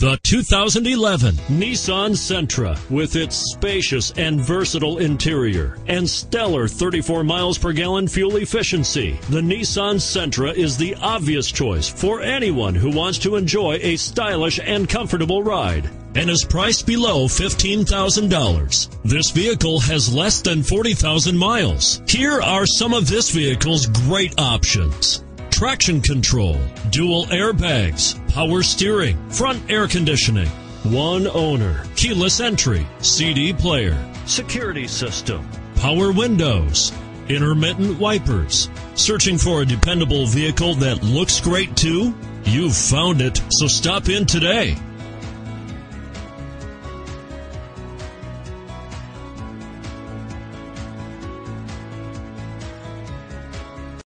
The 2011 Nissan Sentra with its spacious and versatile interior and stellar 34 miles per gallon fuel efficiency. The Nissan Sentra is the obvious choice for anyone who wants to enjoy a stylish and comfortable ride and is priced below $15,000. This vehicle has less than 40,000 miles. Here are some of this vehicle's great options traction control, dual airbags, power steering, front air conditioning, one owner, keyless entry, CD player, security system, power windows, intermittent wipers. Searching for a dependable vehicle that looks great too? You've found it, so stop in today.